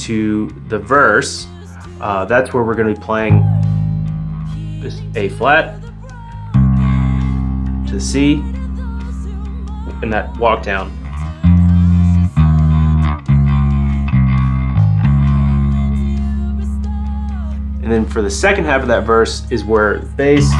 into the verse, uh, that's where we're going to be playing this A flat to C and that walk down. And then for the second half of that verse is where bass